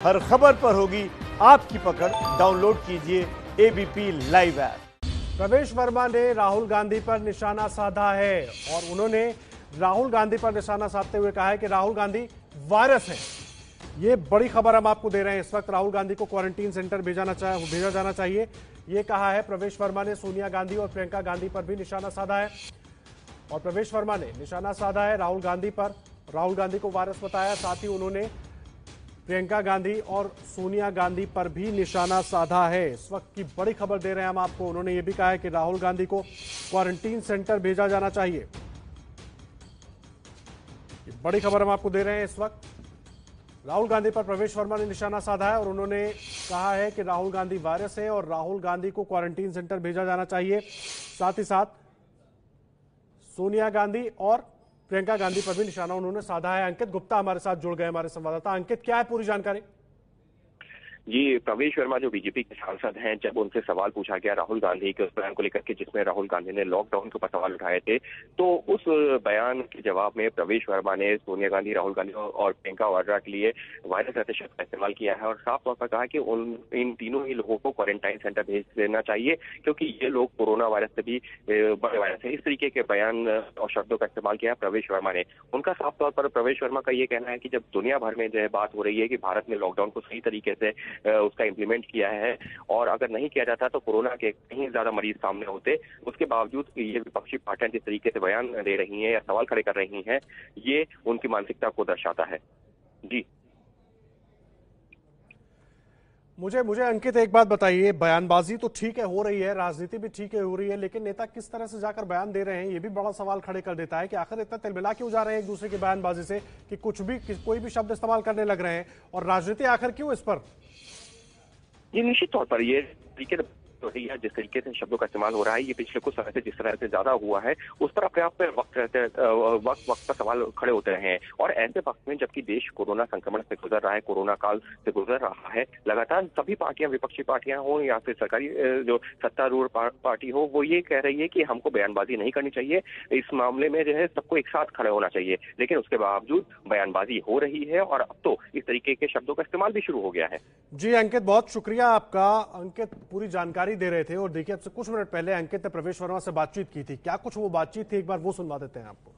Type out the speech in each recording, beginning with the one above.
हर खबर पर होगी आपकी पकड़। डाउनलोड कीजिए एबीपी लाइव ऐप प्रवेश वर्मा ने राहुल गांधी पर निशाना साधा है और उन्होंने राहुल गांधी पर निशाना साधते हुए कहा है कि राहुल गांधी वायरस है। ये बड़ी खबर हम आपको दे रहे हैं। इस वक्त राहुल गांधी को क्वारंटीन सेंटर भेजाना चाह भेजा जाना चाहिए। ये कहा है, प्रवेश वर्मा ने सोनिया गांधी और प्रियंका गांधी पर भी निशाना साधा है। और प्रवेश वर्मा ने निशाना साधा है राहुल गांधी पर। राहुल गांधी को वायरस बताया, साथ ही उन्होंने प्रियंका गांधी और सोनिया गांधी पर भी निशाना साधा है। इस वक्त की बड़ी खबर दे रहे हैं हम आपको। उन्होंने ये भी कहा है कि राहुल गांधी को क्वारंटीन सेंटर भेजा जाना चाहिए। ये बड़ी खबर हम आपको दे रहे हैं इस वक्त। राहुल गांधी पर प्रवेश वर्मा ने निशाना साधा है और उन्होंने कहा है कि राहुल गांधी वायरस है और राहुल गांधी को क्वारंटीन सेंटर भेजा जाना चाहिए। साथ ही साथ सोनिया गांधी और प्रियंका गांधी पर भी निशाना, उन्होंने साधा है, अंकित गुप्ता हमारे साथ जुड़ गए हमारे संवाददाता। अंकित, क्या है पूरी जानकारी? जी प्रवेश वर्मा जो बीजेपी के सांसद हैं, जब उनसे सवाल पूछा गया राहुल गांधी के उस बयान को लेकर के जिसमें राहुल गांधी ने लॉकडाउन के ऊपर सवाल उठाए थे तो उस बयान के जवाब में प्रवेश वर्मा ने सोनिया गांधी, राहुल गांधी और प्रियंका वाड्रा के लिए वायरस रहते शब्द का इस्तेमाल किया है और साफ़ तौर पर कहा कि उन, इन तीनों ही लोगों को क्वारंटाइन सेंटर भेज देना चाहिए, क्योंकि ये लोग कोरोना वायरस से भी बड़े वायरस है। इस तरीके के बयान और शब्दों का इस्तेमाल किया है प्रवेश वर्मा ने। उनका साफ़ तौर पर प्रवेश वर्मा का ये कहना है कि जब दुनिया भर में जो है बात हो रही है कि भारत में लॉकडाउन को सही तरीके से उसका इम्प्लीमेंट किया है। और अगर नहीं किया जाता तो कोरोना के कहीं ज़्यादा मरीज़ सामने होते। उसके बावजूद ये विपक्षी पार्टियाँ जिस तरीके से बयान दे रही हैं या सवाल खड़े कर रही हैं, ये उनकी मानसिकता को दर्शाता है। जी। मुझे मुझे अंकित एक बात बताइए बयानबाजी तो ठीक है हो रही है राजनीति भी ठीक है हो रही है लेकिन नेता किस तरह से जाकर बयान दे रहे हैं ये भी बड़ा सवाल खड़े कर देता है कि आखिर इतना तिलमिला क्यों जा रहे हैं एक दूसरे की बयानबाजी से कि कुछ भी कि, कोई भी शब्द इस्तेमाल करने लग रहे हैं? और राजनीति आखिर क्यों इस पर? निश्चित तौर पर ये तो है जिस तरीके से शब्दों का इस्तेमाल हो रहा है, ये पिछले कुछ समय से जिस तरह से ज़्यादा हुआ है, उस पर अपने आप पे वक्त रहते वक्त वक्त पर सवाल खड़े होते रहे हैं। और ऐसे वक्त में जबकि देश कोरोना संक्रमण से गुजर रहा है, कोरोना काल से गुजर रहा है, लगातार सभी पार्टियाँ, विपक्षी पार्टियाँ हो या फिर सरकारी जो सत्तारूढ़ पार्टी हो, वो ये कह रही है कि हमको बयानबाजी नहीं करनी चाहिए, इस मामले में जो है सबको एक साथ खड़े होना चाहिए। लेकिन उसके बावजूद बयानबाजी हो रही है और अब तो इस तरीके के शब्दों का इस्तेमाल भी शुरू हो गया है। जी, अंकित, बहुत शुक्रिया आपका। अंकित पूरी जानकारी दे रहे थे और देखिए आपसे कुछ मिनट पहले अंकित ने प्रवेश वर्मा से बातचीत की थी। क्या कुछ वो बातचीत थी? एक बार वो सुनवा देते हैं आपको।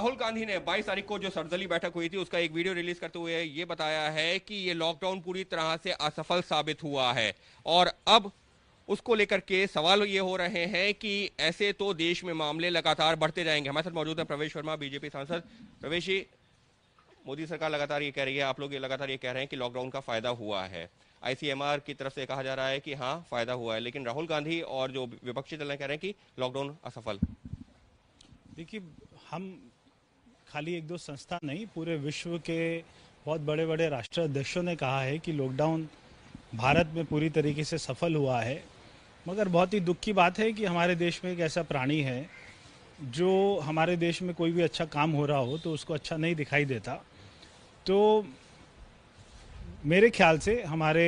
राहुल गांधी ने 22 तारीख को जो सर्दली बैठक हुई थी, उसका एक वीडियो रिलीज़ करते हुए ये बताया है कि ये लॉकडाउन पूरी तरह से असफल साबित हुआ है। और अब उसको लेकर के सवाल ये हो रहे हैं कि ऐसे तो देश में मामले लगातार बढ़ते जाएँगे। हमारे साथ मौजूद है प्रवेश वर्मा, बीजेपी सांसद। प्रवेश जी मोदी सरकार लगातार ये कह रही है, आप लोग ये लगातार ये कह रहे हैं कि लॉकडाउन का फ़ायदा हुआ है। आईसीएमआर की तरफ़ से कहा जा रहा है कि हाँ फ़ायदा हुआ है, लेकिन राहुल गांधी और जो विपक्षी दल कह रहे हैं कि लॉकडाउन असफल। देखिए, हम खाली एक दो संस्था नहीं, पूरे विश्व के बहुत बड़े बड़े राष्ट्र अध्यक्षों ने कहा है कि लॉकडाउन भारत में पूरी तरीके से सफल हुआ है। मगर बहुत ही दुख की बात है कि हमारे देश में एक ऐसा प्राणी है, जो हमारे देश में कोई भी अच्छा काम हो रहा हो तो उसको अच्छा नहीं दिखाई देता। तो मेरे ख्याल से हमारे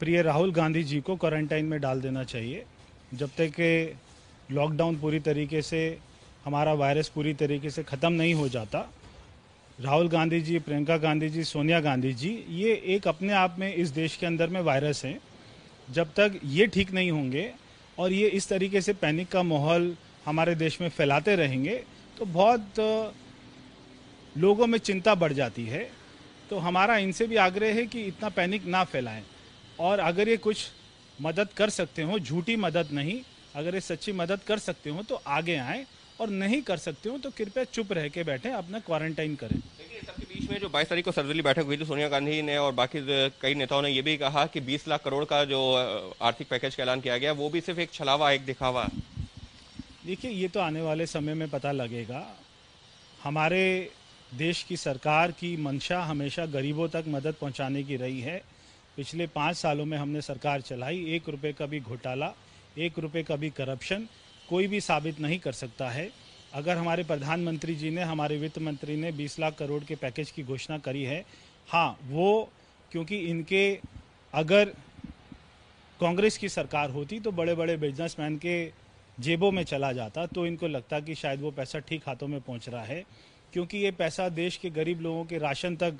प्रिय राहुल गांधी जी को क्वारंटाइन में डाल देना चाहिए। जब तक कि लॉकडाउन पूरी तरीके से, हमारा वायरस पूरी तरीके से ख़त्म नहीं हो जाता, राहुल गांधी जी, प्रियंका गांधी जी, सोनिया गांधी जी, ये एक अपने आप में इस देश के अंदर में वायरस हैं। जब तक ये ठीक नहीं होंगे और ये इस तरीके से पैनिक का माहौल हमारे देश में फैलाते रहेंगे तो बहुत लोगों में चिंता बढ़ जाती है तो हमारा इनसे भी आग्रह है कि इतना पैनिक ना फैलाएँ। और अगर ये कुछ मदद कर सकते हो झूठी मदद नहीं अगर ये सच्ची मदद कर सकते हो तो आगे आए और नहीं कर सकते हो तो कृपया चुप रह के बैठे अपना क्वारंटाइन करें। सबके बीच में जो 22 तारीख को सर्वदलीय बैठक हुई थी सोनिया गांधी ने और बाकी कई नेताओं ने यह भी कहा कि 20 लाख करोड़ का जो आर्थिक पैकेज का ऐलान किया गया वो भी सिर्फ़ एक छलावा एक दिखावा। देखिए ये तो आने वाले समय में पता लगेगा। हमारे देश की सरकार की मंशा हमेशा गरीबों तक मदद पहुँचाने की रही है। पिछले पाँच सालों में हमने सरकार चलाई, एक रुपये का भी घोटाला, एक रुपये का भी करप्शन, कोई भी साबित नहीं कर सकता है। अगर हमारे प्रधानमंत्री जी ने, हमारे वित्त मंत्री ने 20 लाख करोड़ के पैकेज की घोषणा करी है हाँ वो क्योंकि इनके अगर कांग्रेस की सरकार होती तो बड़े बड़े बिजनेसमैन के जेबों में चला जाता तो इनको लगता कि शायद वो पैसा ठीक हाथों में पहुँच रहा है। क्योंकि ये पैसा देश के गरीब लोगों के राशन तक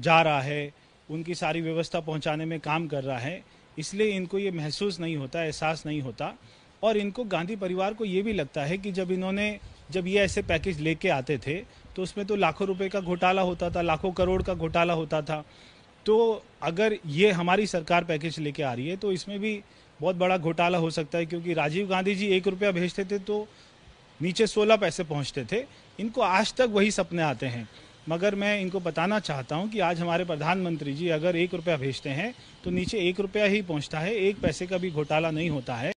जा रहा है, उनकी सारी व्यवस्था पहुँचाने में काम कर रहा है, इसलिए इनको ये महसूस नहीं होता, एहसास नहीं होता। और इनको गांधी परिवार को ये भी लगता है कि जब इन्होंने, जब ये ऐसे पैकेज लेके आते थे तो उसमें तो लाखों रुपए का घोटाला होता था, लाखों करोड़ का घोटाला होता था। तो अगर ये हमारी सरकार पैकेज लेके आ रही है तो इसमें भी बहुत बड़ा घोटाला हो सकता है, क्योंकि राजीव गांधी जी एक रुपया भेजते थे तो नीचे सोलह पैसे पहुँचते थे। इनको आज तक वही सपने आते हैं। मगर मैं इनको बताना चाहता हूँ कि आज हमारे प्रधानमंत्री जी अगर एक रुपया भेजते हैं तो नीचे एक रुपया ही पहुँचता है, एक पैसे का भी घोटाला नहीं होता है।